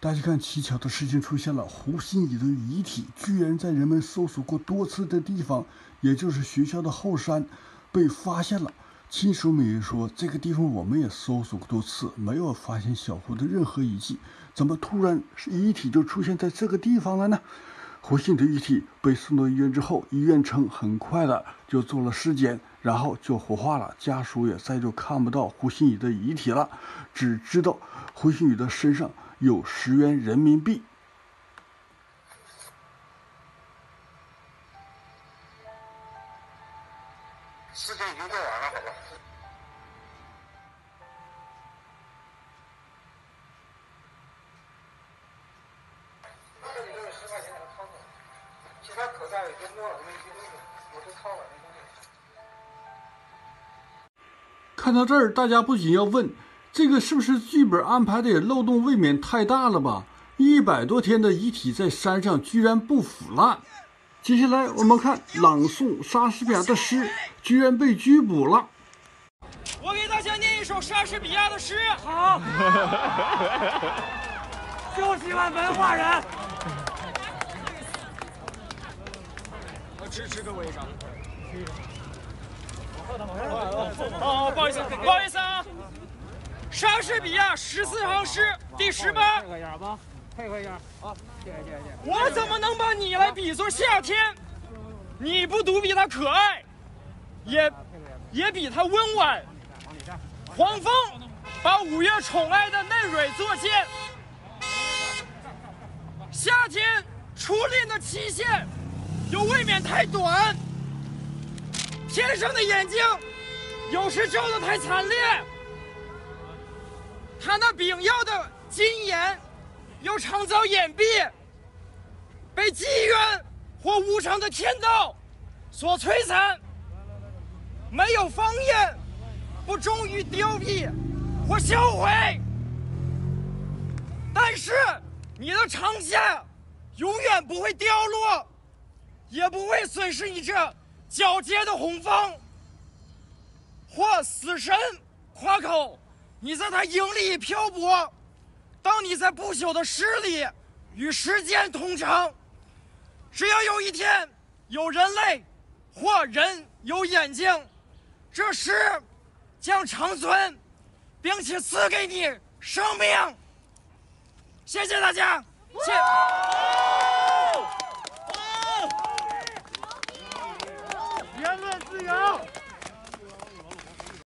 大家看，蹊跷的事情出现了，胡心怡的遗体居然在人们搜索过多次的地方，也就是学校的后山，被发现了。亲属们也说，这个地方我们也搜索过多次，没有发现小胡的任何遗迹，怎么突然遗体就出现在这个地方了呢？胡心怡的遗体被送到医院之后，医院称很快的就做了尸检，然后就火化了。家属也再就看不到胡心怡的遗体了，只知道胡心怡的身上有十元人民币。尸检已经做完了，好吧？这里都有十块钱给他掏出来，其他口袋已经摸了，那些东西我都掏了，那东西。看到这儿，大家不仅要问，这个是不是剧本安排的也漏洞未免太大了吧？一百多天的遗体在山上居然不腐烂。接下来我们看朗诵莎士比亚的诗，居然被拘捕了。我给大家念一首莎士比亚的诗。好，就喜欢文化人。我支持各位上。哦，不好意思，不好意思啊。莎士比亚十四行诗第十八。配合一下吧，配合一下。好，谢谢谢谢。我怎么能把你来比作夏天？你不独比他可爱，也也比他温婉。黄蜂把五月宠爱的嫩蕊作践，夏天初恋的期限又未免太短。天生的眼睛有时照得太惨烈，他那秉耀的金眼又常遭掩蔽，被机缘或无常的天道所摧残。没有方言，不忠于凋敝或销毁，但是你的长剑永远不会凋落，也不会损失你这皎洁的红枫。或死神夸口，你在他影里漂泊。当你在不朽的诗里与时间同城，只要有一天有人类或人有眼睛，这诗将长存，并且赐给你生命。谢谢大家，谢。